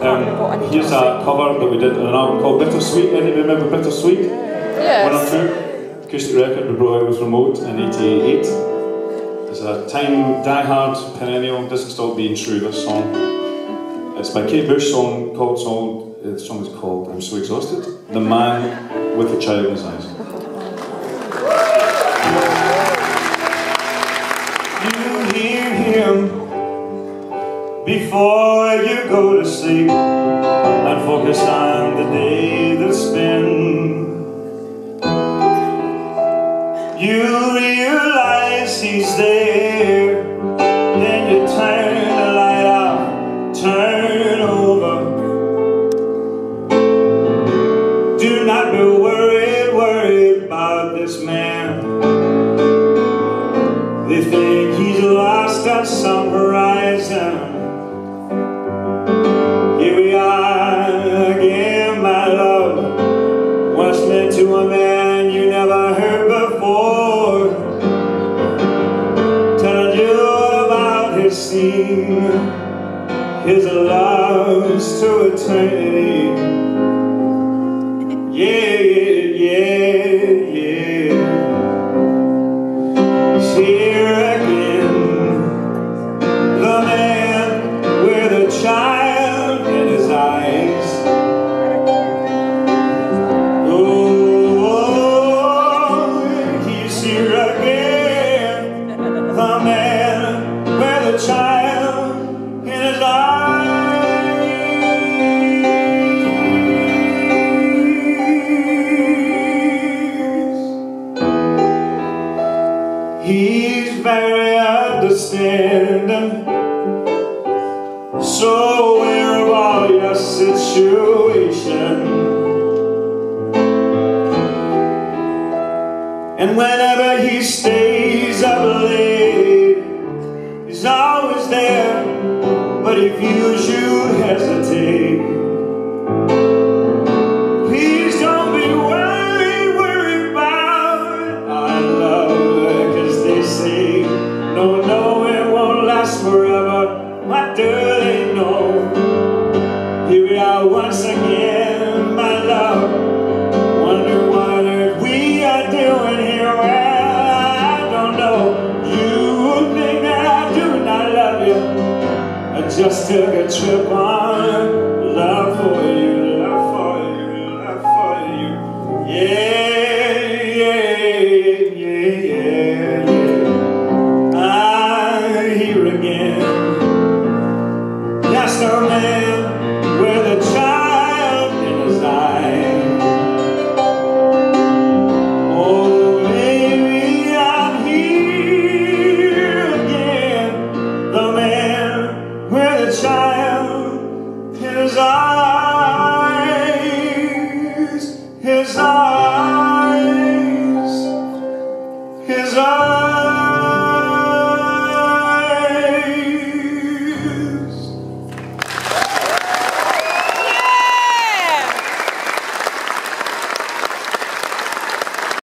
um, here's a cover that we did on an album called Bitter Suite. Anybody remember Bitter Suite? Yes. One or two? Acoustic record we brought out with Remote in 88. It's a time, die-hard, perennial, doesn't stop being true, this song. It's by Kate Bush song called song, the song is called I'm So Exhausted. The Man with the Child in His Eyes. Before you go to sleep and focus on the day that's been. You realize he's there, then you turn the light off, turn over. Do not be worried, worried about this man. They think he's lost at some horizon. To a man you never heard before? Telling you about his scene, his loves to eternity. Yeah, a child in. He's very understanding, so aware of all your situation. And whenever he stays up I just took a trip on love for you, love for you, love for you. Yeah. his eyes.